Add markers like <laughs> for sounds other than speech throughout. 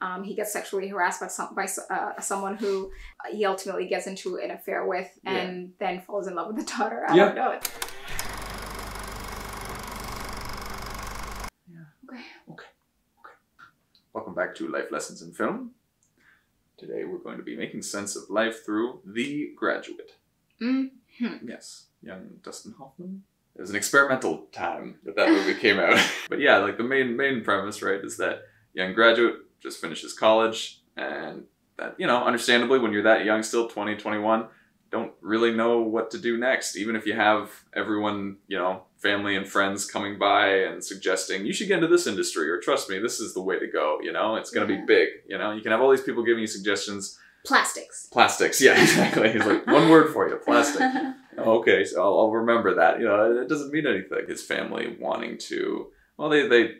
Um, he gets sexually harassed by some by uh, someone who he ultimately gets into an affair with, and yeah. then falls in love with the daughter. I yeah. don't know. Yeah. Okay. Okay. Okay. Welcome back to Life Lessons in Film. Today we're going to be making sense of life through The Graduate. Mm-hmm. Yes, young Dustin Hoffman. It was an experimental time that that movie came out. <laughs> but yeah, like the main main premise, right, is that young graduate just finishes college and that, you know, understandably when you're that young still, 20, 21, don't really know what to do next. Even if you have everyone, you know, family and friends coming by and suggesting you should get into this industry or trust me, this is the way to go. You know, it's going to yeah. be big. You know, you can have all these people giving you suggestions. Plastics. Plastics. <laughs> Yeah, exactly. He's like one word for you, plastic. <laughs> Oh, okay, so I'll, I'll remember that. You know, it doesn't mean anything. His family wanting to. Well, they they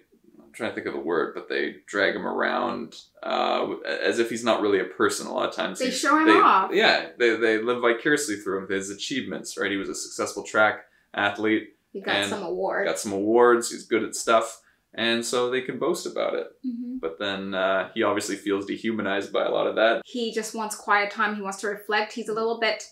trying to think of the word, but they drag him around uh, as if he's not really a person. A lot of times they show him they, off. Yeah, they, they live vicariously through him, his achievements. Right, he was a successful track athlete. He got some awards. Got some awards. He's good at stuff, and so they can boast about it. Mm-hmm. But then uh, he obviously feels dehumanized by a lot of that. He just wants quiet time. He wants to reflect. He's a little bit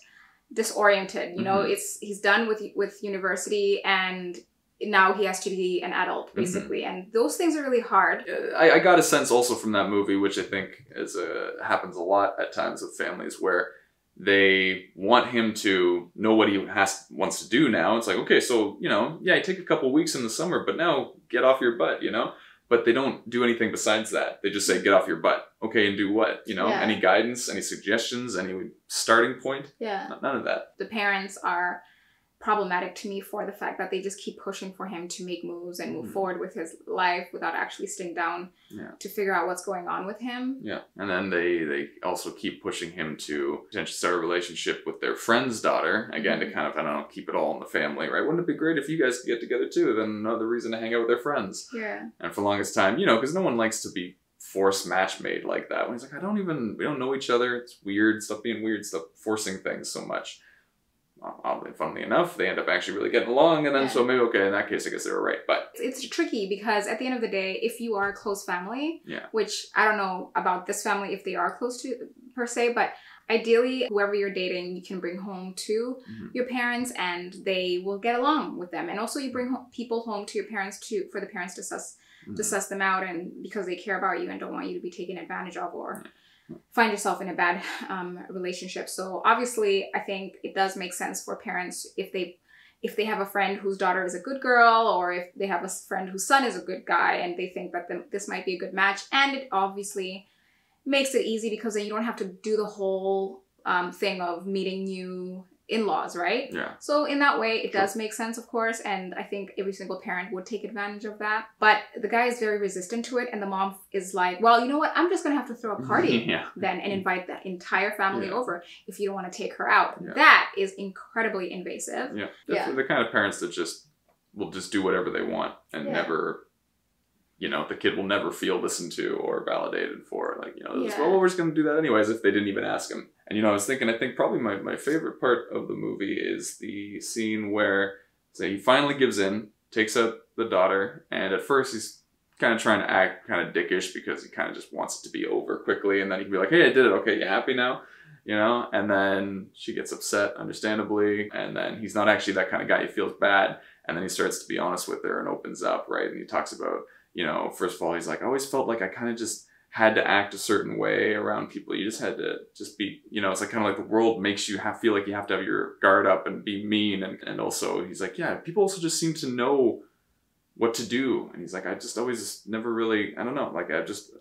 disoriented. You know, mm-hmm. it's he's done with with university and now he has to be an adult mm-hmm. basically. Mm-hmm. and those things are really hard. I, I, got a sense also from that movie which i think is a, happens a lot at times with families where they want him to know what he has wants to do now. It's like okay so you know yeah take a couple weeks in the summer but now get off your butt you know? But they don't do anything besides that. They just say get off your butt. Okay and do what? You know yeah. any guidance any suggestions any starting point? Yeah. None of that. The parents are problematic to me for the fact that they just keep pushing for him to make moves and move mm. forward with his life without actually sitting down yeah. to figure out what's going on with him. Yeah. And then they they also keep pushing him to potentially start a relationship with their friend's daughter, again mm-hmm. to kind of I don't know, keep it all in the family, right? Wouldn't it be great if you guys could get together too? Then another reason to hang out with their friends. Yeah. And for the longest time, you know, because no one likes to be force match made like that. When he's like, I don't even we don't know each other. It's weird, stuff being weird, stuff forcing things so much funnily enough, they end up actually really getting along, and then yeah. so maybe okay, in that case, I guess they were right. But it's tricky because at the end of the day, if you are a close family, yeah, which I don't know about this family if they are close to per se, but ideally, whoever you're dating, you can bring home to mm-hmm. your parents, and they will get along with them. And also, you bring people home to your parents to for the parents to suss mm-hmm. to suss them out, and because they care about you and don't want you to be taken advantage of or. Yeah find yourself in a bad um, relationship. So obviously, I think it does make sense for parents if they if they have a friend whose daughter is a good girl, or if they have a friend whose son is a good guy, and they think that the, this might be a good match, and it obviously makes it easy because then you don't have to do the whole um, thing of meeting new in-laws, right? Yeah. So in that way, it does make sense, of course, and I think every single parent would take advantage of that. But the guy is very resistant to it, and the mom is like, "Well, you know what? I'm just gonna have to throw a party <laughs> yeah. then and invite the entire family yeah. over if you don't want to take her out." Yeah. That is incredibly invasive. Yeah. yeah. The kind of parents that just will just do whatever they want and never you know, the kid will never feel listened to or validated for. Like, you know, yeah. well, we're just going to do that anyways if they didn't even ask him. And, you know, I was thinking, I think probably my, my favorite part of the movie is the scene where, say, he finally gives in, takes out the daughter, and at first he's kind of trying to act kind of dickish because he kind of just wants it to be over quickly, and then he can be like, hey, I did it. Okay, you happy now? You know? And then she gets upset, understandably, and then he's not actually that kind of guy. He feels bad, and then he starts to be honest with her and opens up, right? And he talks about you know, first of all, he's like, I always felt like I kind of just had to act a certain way around people. You just had to just be, you know, it's like kind of like the world makes you have feel like you have to have your guard up and be mean. And, and also he's like, yeah, people also just seem to know what to do. And he's like, I just always never really, I don't know, like I just,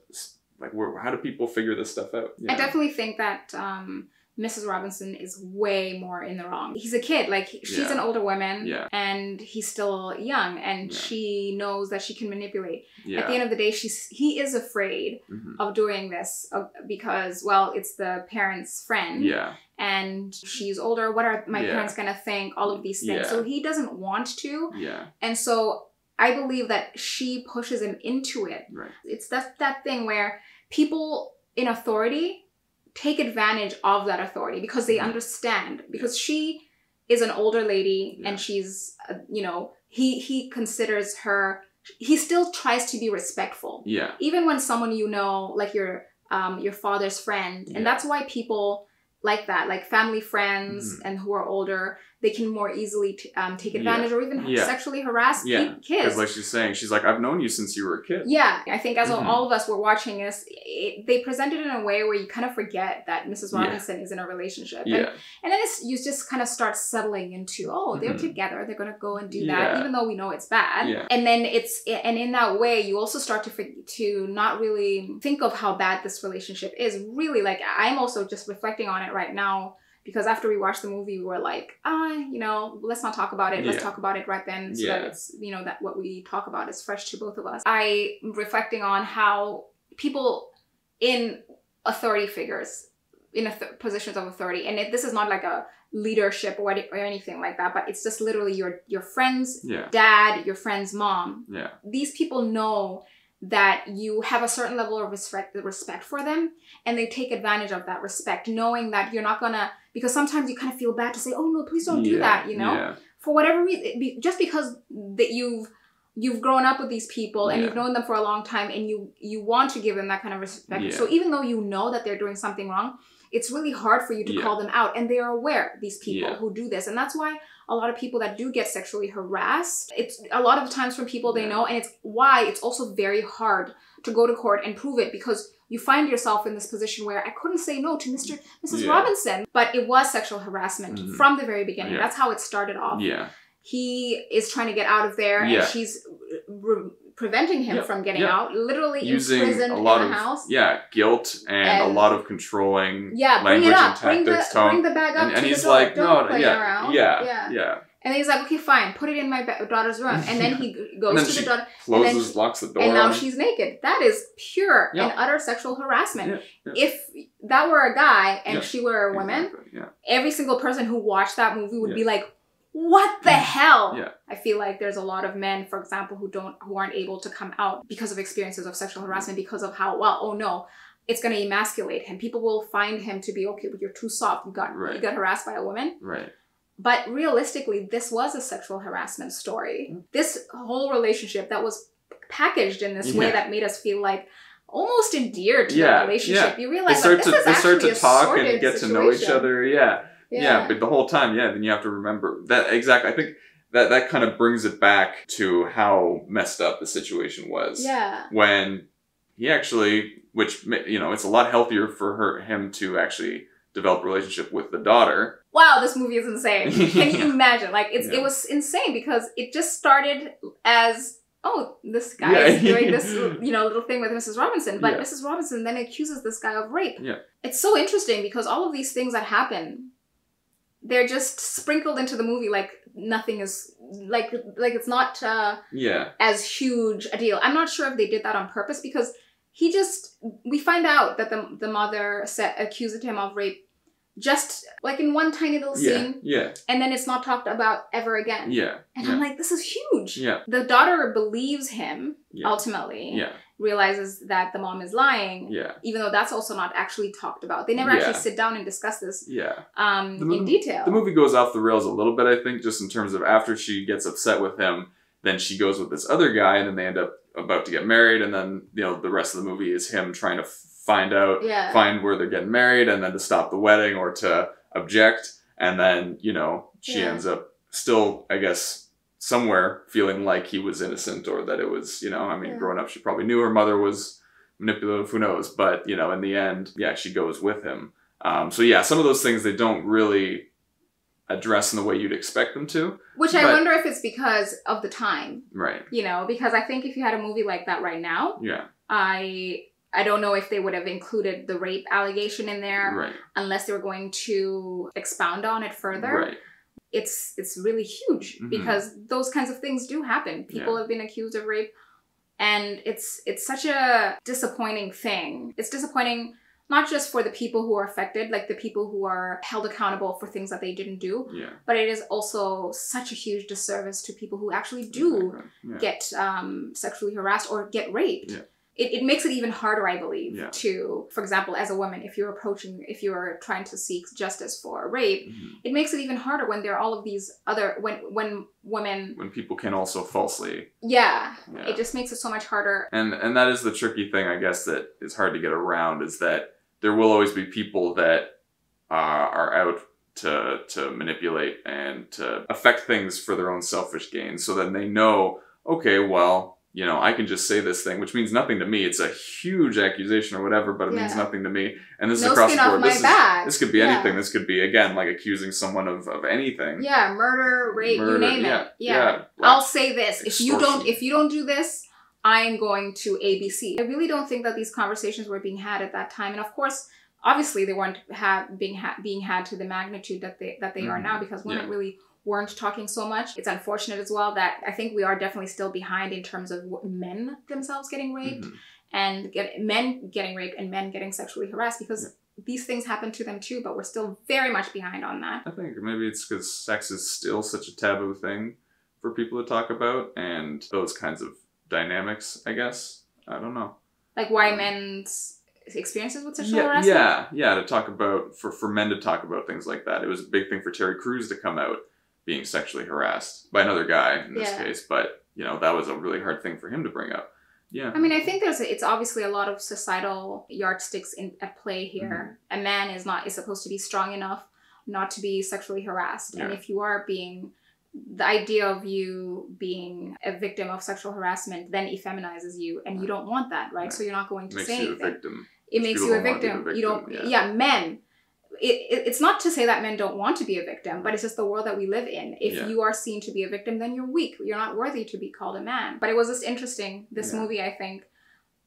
like, where, how do people figure this stuff out? You know? I definitely think that, um, Mrs. Robinson is way more in the wrong. He's a kid, like she's yeah. an older woman, yeah. and he's still young, and yeah. she knows that she can manipulate. At the end of the day, she's he is afraid mm-hmm. of doing this because, well, it's the parents' friend, yeah, and she's older. What are my parents gonna think? All of these things. So he doesn't want to, yeah, and so I believe that she pushes him into it. Right. It's that that thing where people in authority take advantage of that authority because they understand because she is an older lady yeah. and she's uh, you know he he considers her he still tries to be respectful Yeah. even when someone you know like your um your father's friend Yeah. and that's why people like that like family friends Mhm. and who are older they can more easily t- um, take Yeah. advantage or even Yeah. sexually harass Yeah. kids Because like she's saying, she's like, I've known you since you were a kid. yeah, I think as Mhm. all of us were watching this, it, they presented it in a way where you kind of forget that Mrs. Yeah. Robinson is in a relationship. And, Yeah. and then it's, you just kind of start settling into, oh, they're Mhm. together, they're going to go and do that, even though we know it's bad. Yeah. And then it's, and in that way, you also start to, to not really think of how bad this relationship is. Really, like, I'm also just reflecting on it right now. Because after we watched the movie, we were like, ah, you know, let's not talk about it. Let's Yeah. talk about it right then, so that it's, you know, that what we talk about is fresh to both of us. I reflecting on how people in authority figures in th- positions of authority and it, this is not like a leadership or, or anything like that but it's just literally your your friend's Yeah. dad your friend's mom Yeah. these people know that you have a certain level of respect respect for them and they take advantage of that respect knowing that you're not gonna because sometimes you kind of feel bad to say oh no please don't do that you know Yeah. for whatever reason be- just because that you've you've grown up with these people and Yeah. you've known them for a long time and you you want to give them that kind of respect Yeah. so even though you know that they're doing something wrong it's really hard for you to Yeah. call them out and they are aware these people Yeah. who do this and that's why a lot of people that do get sexually harassed it's a lot of times from people they Yeah. know and it's why it's also very hard to go to court and prove it because you find yourself in this position where I couldn't say no to Mr. Mrs. Yeah. Robinson, but it was sexual harassment Mhm. from the very beginning. Yeah. That's how it started off Yeah. he is trying to get out of there Yeah. and she's re- preventing him Yeah, from getting yeah. out literally Using imprisoned a lot in the of house yeah guilt and, And- a lot of controlling yeah bring language it up and bring the, tone. bring the bag up and, and he's door. like, Don't no, yeah, around. yeah, yeah yeah, and he's like okay fine put it in my daughter's room and then <laughs> he goes then to the daughter Closes, she- locks the door. and now she's naked that is pure and utter sexual harassment if that were a guy and she were a woman Exactly, Yeah. every single person who watched that movie would be like what the hell Yeah. i feel like there's a lot of men for example who don't who aren't able to come out because of experiences of sexual harassment because of how well oh no it's going to emasculate him people will find him to be okay but you're too soft you got you got harassed by a woman Right. but realistically this was a sexual harassment story Mm. this whole relationship that was packaged in this way that made us feel like almost endeared to Yeah, the relationship you realize They start that to they start to talk and get to know each other. Yeah. Yeah. But the whole time, yeah. Then you have to remember that exactly. I think that that kind of brings it back to how messed up the situation was. yeah when he actually, which you know, it's a lot healthier for her him to actually develop a relationship with the daughter. wow, this movie is insane. Can you <laughs> Yeah. imagine? Like it's Yeah. it was insane because it just started as oh, this guy Yeah. is doing this <laughs> you know little thing with Mrs. Robinson, but Yeah. Mrs. Robinson then accuses this guy of rape. Yeah. It's so interesting because all of these things that happen they're just sprinkled into the movie like nothing is like like it's not uh, Yeah, as huge a deal. I'm not sure if they did that on purpose because he just we find out that the the mother said accused him of rape just like in one tiny little yeah, scene yeah, and then it's not talked about ever again. yeah, And yeah, I'm like, this is huge. yeah, The daughter believes him Yeah. ultimately, yeah, realizes that the mom is lying, yeah, even though that's also not actually talked about. They never Yeah. actually sit down and discuss this yeah. um, in detail. The movie goes off the rails a little bit, I think, just in terms of after she gets upset with him, then she goes with this other guy, and then they end up about to get married, and then you know the rest of the movie is him trying to find out, yeah. find where they're getting married, and then to stop the wedding or to object, and then you know she Yeah. ends up still, I guess, somewhere feeling like he was innocent or that it was, you know, I mean, Yeah. growing up, she probably knew her mother was manipulative, who knows, but you know, in the end, yeah, she goes with him. Um, so yeah, some of those things they don't really address in the way you'd expect them to. Which I wonder if it's because of the time, Right. you know, because I think if you had a movie like that right now, Yeah. I I don't know if they would have included the rape allegation in there Right. unless they were going to expound on it further. Right. It's it's really huge Mhm. because those kinds of things do happen. People Yeah. have been accused of rape and it's it's such a disappointing thing. It's disappointing not just for the people who are affected, like the people who are held accountable for things that they didn't do, Yeah. but it is also such a huge disservice to people who actually do Exactly. Yeah. get um, sexually harassed or get raped. Yeah. It, it makes it even harder, I believe, Yeah. to, for example, as a woman, if you're approaching, if you're trying to seek justice for rape, Mhm. it makes it even harder when there are all of these other, when, when women, When people can also falsely yeah, Yeah. it just makes it so much harder. and and that is the tricky thing i guess that is hard to get around is that there will always be people that uh, are out to to manipulate and to affect things for their own selfish gain so then they know okay well you know i can just say this thing which means nothing to me it's a huge accusation or whatever but it means nothing to me and this no is across the board this is this could be Yeah. anything this could be again like accusing someone of, of anything Yeah, murder, rape, you name yeah, it. Yeah. I'll say this: if you don't, if you don't do this, I'm going to ABC. I really don't think that these conversations were being had at that time, and of course, obviously, they weren't ha- being ha- being had to the magnitude that they that they are Mhm. now because women Yeah. really weren't talking so much. It's unfortunate as well that I think we are definitely still behind in terms of men themselves getting raped Mhm. and get men getting raped and men getting sexually harassed because these things happen to them too, but we're still very much behind on that. I think maybe it's because sex is still such a taboo thing for people to talk about, and those kinds of dynamics. I guess I don't know. Like why Um, men's experiences with sexual Yeah, harassment. yeah, yeah. To talk about for for men to talk about things like that, it was a big thing for Terry Crews to come out being sexually harassed by another guy in this Yeah. case. But you know that was a really hard thing for him to bring up. Yeah. I mean, I think there's it's obviously a lot of societal yardsticks in at play here. Mm-hmm. A man is not is supposed to be strong enough not to be sexually harassed, and if you are being the idea of you being a victim of sexual harassment then effeminizes you and you don't want that right, Right. so you're not going to makes say you a anything victim. it makes you a don't want to be victim. You don't, yeah, yeah. men. It, it, it's not to say that men don't want to be a victim, but it's just the world that we live in. If Yeah. you are seen to be a victim, then you're weak. You're not worthy to be called a man. But it was just interesting. This Yeah. movie, I think,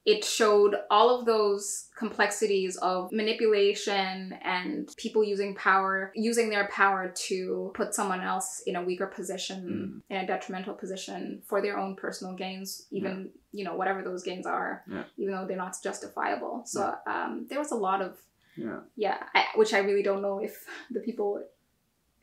it showed all of those complexities of manipulation and people using power, using their power to put someone else in a weaker position, in a detrimental position for their own personal gains, even, you know, whatever those gains are, Yeah. even though they're not justifiable. So um, there was a lot of, Yeah. yeah, I, which I really don't know if <laughs> the people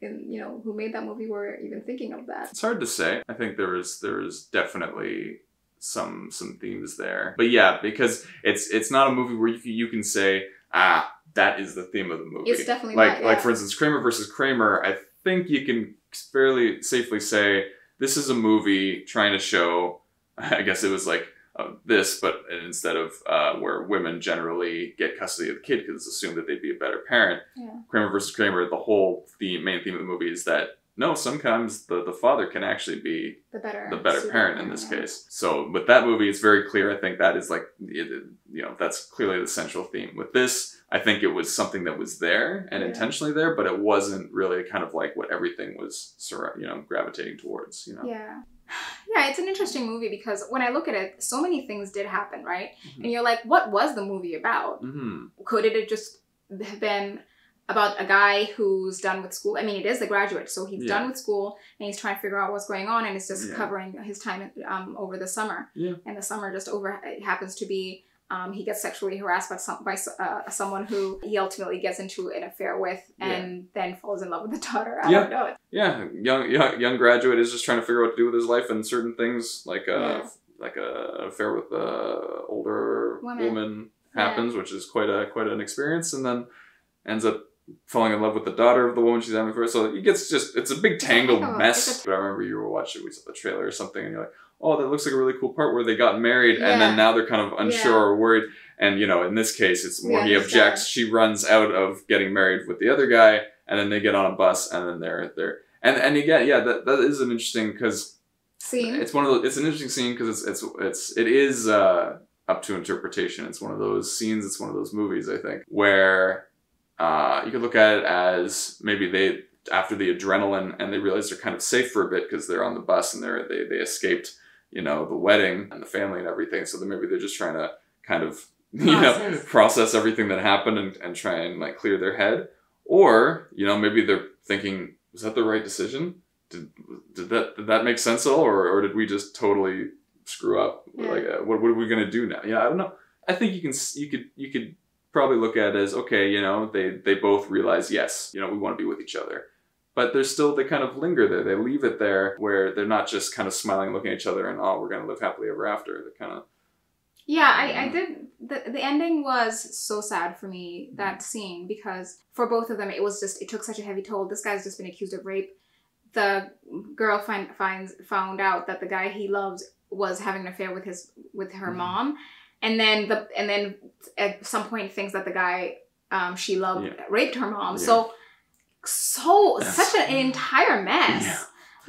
in, you know, who made that movie were even thinking of that. It's hard to say. I think there is there is definitely some some themes there, but yeah, because it's it's not a movie where you can, you can say ah that is the theme of the movie. It's definitely like not, like for instance Kramer versus Kramer. I think you can fairly safely say this is a movie trying to show. <laughs> I guess it was like. Uh, this, but instead of uh, where women generally get custody of the kid because it's assumed that they'd be a better parent, Yeah. Kramer versus Kramer, the whole theme, main theme of the movie is that no, sometimes the, the father can actually be The better, the better parent in this yeah. case. So with that movie, it's very clear. I think that is like, it, you know, that's clearly the central theme. With this, I think it was something that was there and Yeah. intentionally there, but it wasn't really kind of like what everything was, you know, gravitating towards. You know, Yeah. Yeah, it's an interesting movie because when I look at it, so many things did happen, right? Mhm. And you're like, what was the movie about? hmm Could it have just have been about a guy who's done with school? I mean, it is The Graduate, so he's Yeah. done with school and he's trying to figure out what's going on, and it's just Yeah. covering his time um, over the summer. Yeah. And the summer just over happens to be. Um, he gets sexually harassed by some by uh, someone who he ultimately gets into an affair with, and then falls in love with the daughter. I Yeah. don't know. yeah, young, young young graduate is just trying to figure out what to do with his life and certain things like a Yeah. like a affair with a older Woman. woman, Yeah. happens, which is quite a quite an experience, and then ends up falling in love with the daughter of the woman she's having for. So it gets just it's a big tangled a- mess. But I remember you were watching we saw the trailer or something, and you're like, oh, that looks like a really cool part where they got married, and then now they're kind of unsure Yeah. or worried. And you know, in this case, it's more he understand. objects. She runs out of getting married with the other guy, and then they get on a bus, and then they're they're and and again, yeah, that that is an interesting because Scene. it's one of those. It's an interesting scene because it's it's it's it is uh, up to interpretation. It's one of those scenes. It's one of those movies. I think where uh, you could look at it as maybe they after the adrenaline and they realize they're kind of safe for a bit because they're on the bus and they're they they escaped you know the wedding and the family and everything. So then maybe they're just trying to kind of <laughs> you know Process. process everything that happened and, and try and like clear their head. Or you know maybe they're thinking was that the right decision? Did, did that did that make sense at all, or, or did we just totally screw up? Yeah. Like, uh, what, what are we gonna do now? Yeah, I don't know. I think you can you could you could probably look at it as okay, you know, they they both realize yes, you know, we want to be with each other, but there's still they kind of linger there. They leave it there where they're not just kind of smiling, looking at each other, and oh, we're gonna live happily ever after. They kind of Yeah, I, I did. The, the ending was so sad for me, that scene, because for both of them, it was just, it took such a heavy toll. This guy's just been accused of rape. The girl find, finds found out that the guy he loves was having an affair with his with her Mhm. mom, and then the and then at some point thinks that the guy um, she loved Yeah. raped her mom. Yeah. So so Yes. such an entire mess, Yeah.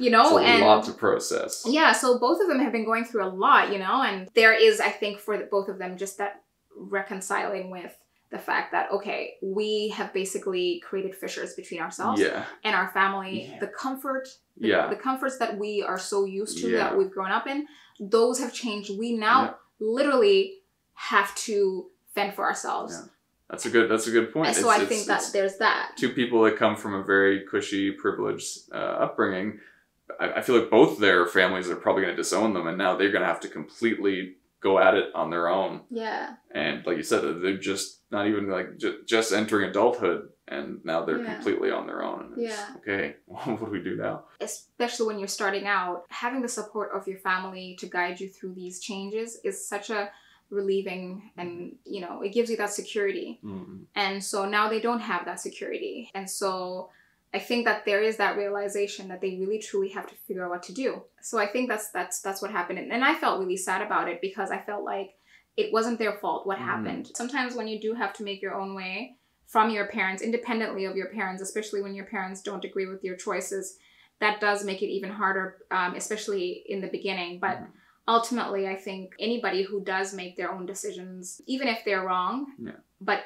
you know, it's a and lot to process. yeah, so both of them have been going through a lot, you know, and there is, I think, for the, both of them, just that reconciling with the fact that, okay, we have basically created fissures between ourselves Yeah. and our family. Yeah. The comfort, the, Yeah. the comforts that we are so used to, Yeah. that we've grown up in, those have changed. We now literally have to fend for ourselves. Yeah. That's a good. That's a good point. And so It's- I it's- think that there's that. two people that come from a very cushy, privileged uh, upbringing. I, I feel like both their families are probably going to disown them, and now they're going to have to completely go at it on their own. Yeah. And like you said, they're just not even like ju- just entering adulthood, and now they're Yeah. completely on their own. And it's, Yeah. Okay, <laughs> what do we do now? especially when you're starting out, having the support of your family to guide you through these changes is such a relieving and you know it gives you that security. Mm. and so now they don't have that security. And so i think that there is that realization that they really truly have to figure out what to do. So i think that's that's that's what happened. And, and i felt really sad about it because i felt like it wasn't their fault what Mhm. happened. Sometimes when you do have to make your own way from your parents independently of your parents especially when your parents don't agree with your choices that does make it even harder um, especially in the beginning. But Mhm. Ultimately i think anybody who does make their own decisions even if they're wrong Yeah. but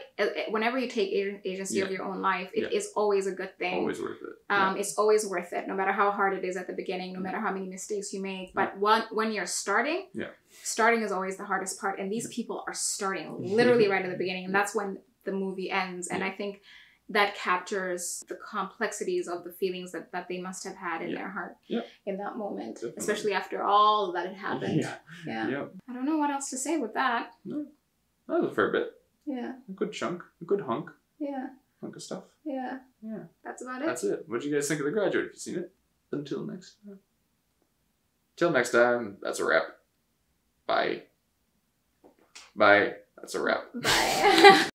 whenever you take agency of your own life it is Yeah. always a good thing Always worth it. um, it's always worth it no matter how hard it is at the beginning no matter how many mistakes you make but when, when you're starting Yeah. starting is always the hardest part and these people are starting <laughs> literally right at the beginning and that's when the movie ends and Yeah. i think that captures the complexities of the feelings that, that they must have had in Yeah. their heart in that moment Definitely. especially after all that had happened Yeah. yeah. Yeah. i don't know what else to say with that No. That was a fair bit. yeah A good chunk. A good hunk. yeah Hunk of stuff. yeah Yeah. that's about it That's it. What do you guys think of The Graduate? Have you seen it? Until next time. Till next time, that's a wrap. Bye. Bye. That's a wrap. bye <laughs>